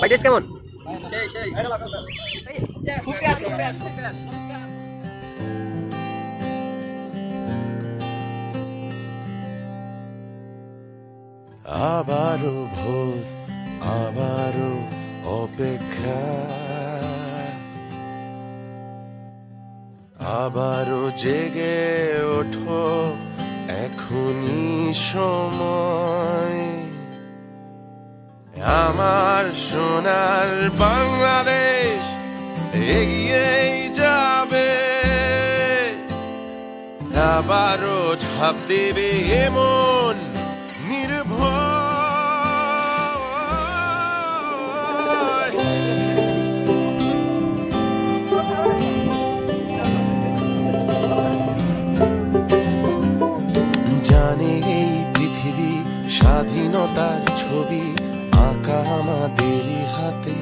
ভাই টেস্ট কেমন? আবারও ভোর আবারও অপেক্ষা। আবারও জেগে ওঠো এখনই সময়। আমার সোনার বাংলাদেশ এগিয়েই যাবে। আবারও ঝাঁপ দেবে এমন নির্ভয়। জানে এই পৃথিবী স্বাধীনতার ছবি আমাদেরই হাতে